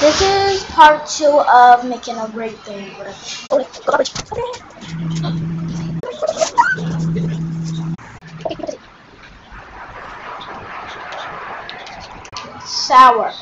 This is part two of making a great thing. Sour.